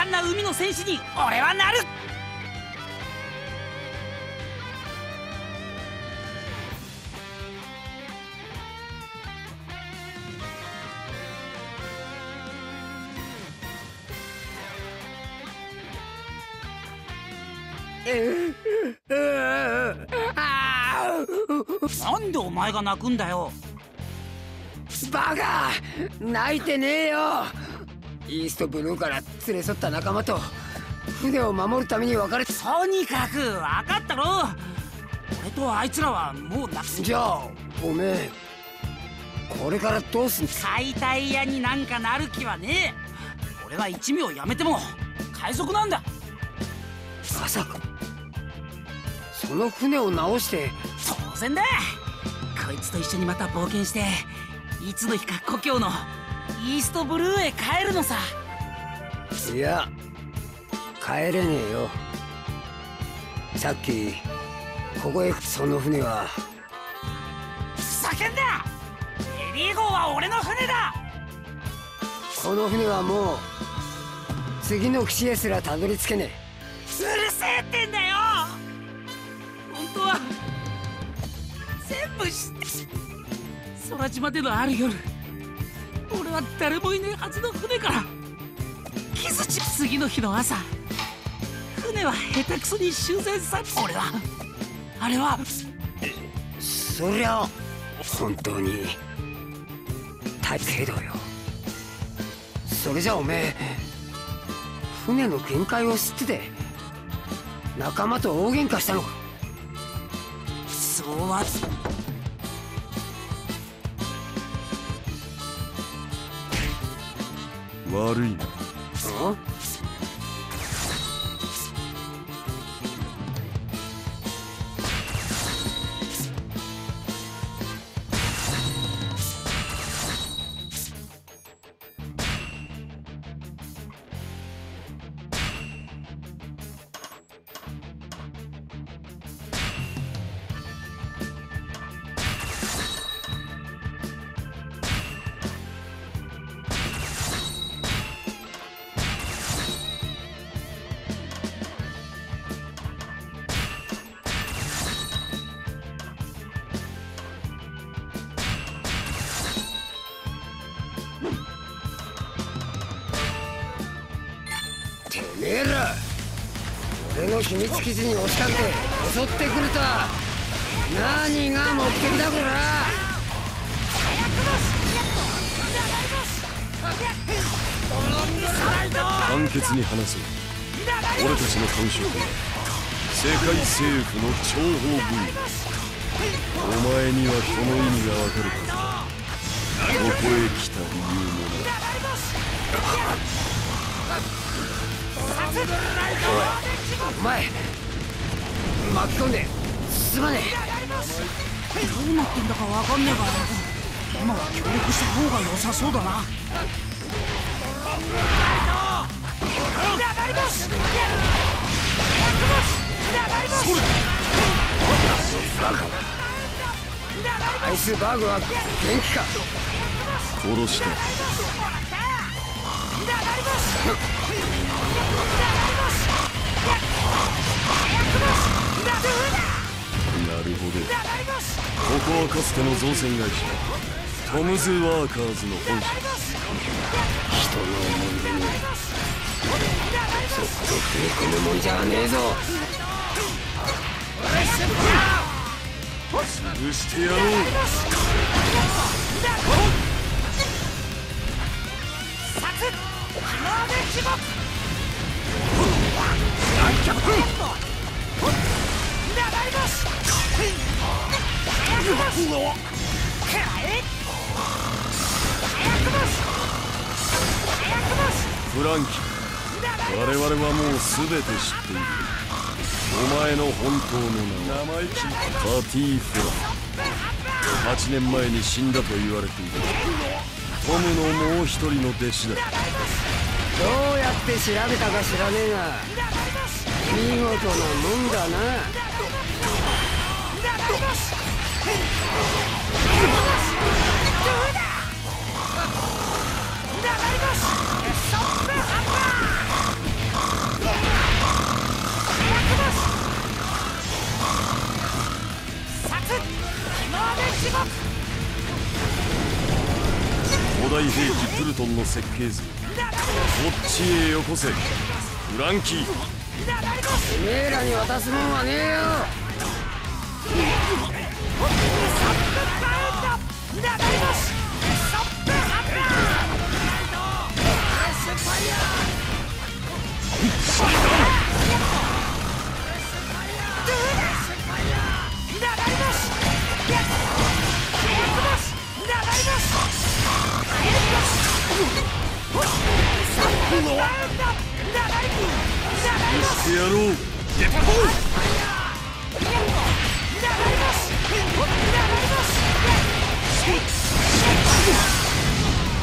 胆な海の戦士に俺はなる。なんでお前が泣くんだよ。バカ泣いてねえよイーストブルーから連れ添った仲間と船を守るために別れてとにかく分かったろ。俺とあいつらはもうなじゃあおめえこれからどうすん解体屋になんかなる気はねえ。俺は一味をやめても海賊なんだ。まさかその船を直して。当然だ。こいつと一緒にまた冒険していつの日か故郷のイーストブルーへ帰るのさ。いや帰れねえよ。さっきここへその船は。ふざけんな！エリー号は俺の船だ！この船はもう次の岸へすらたどり着けねうるせえってんだよ！本当は全部知って空島でのある夜俺は誰もいねえはずの船から。傷ち次の日の朝。船は下手くそに修繕され俺は。あれは。えそりゃ本当に。大けどよ。それじゃおめえ船の限界を知ってて仲間と大喧嘩したのか。そうは悪いなてめえら俺の秘密基地に押しかけて襲ってくるとは何が目的だこら簡潔に話そう俺たちの本職は世界政府の諜報部員お前にはこの意味がわかるか。ここへ来た理由もなお前巻き込んですまねえ。どうなってんだか分かんねえから今は協力した方が良さそうだなアイスバーグは元気か殺したなるほどここはかつての造船会社トムズ・ワーカーズの本社。人の思い出にそっと踏み込むもんじゃねえぞ。潰してやろう フランキー我々はもう全て知っている。お前の本当の名は生意気パティ・フラン。8年前に死んだと言われているトムのもう一人の弟子だ。どうやって調べたか知らねえが。見事なもんだな。古代兵器プルトンの設計図こっちへよこせ。フランキー。めえらに渡すもんはねえよ。してやろう。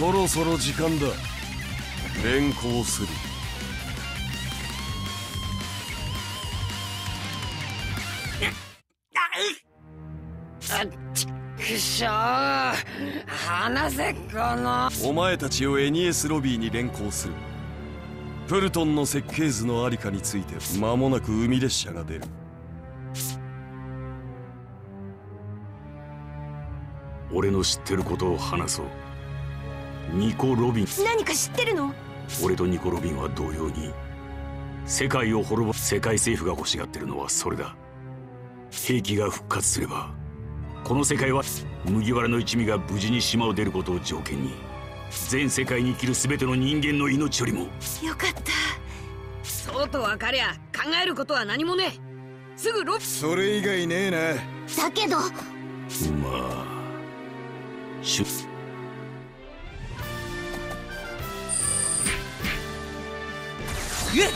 そろそろ時間だ。連行する。しょー話せこの。お前たちをエニエスロビーに連行する。プルトンの設計図のありかについて間もなく海列車が出る。俺の知ってることを話そう。ニコ・ロビン。何か知ってるの？俺とニコ・ロビンは同様に世界を滅ぼす世界政府が欲しがってるのはそれだ。兵器が復活すればこの世界は麦わらの一味が無事に島を出ることを条件に全世界に生きる全ての人間の命よりもよかった。そうと分かりゃ考えることは何もねえ。すぐロビそれ以外ねえな。だけど。まあしゅえっ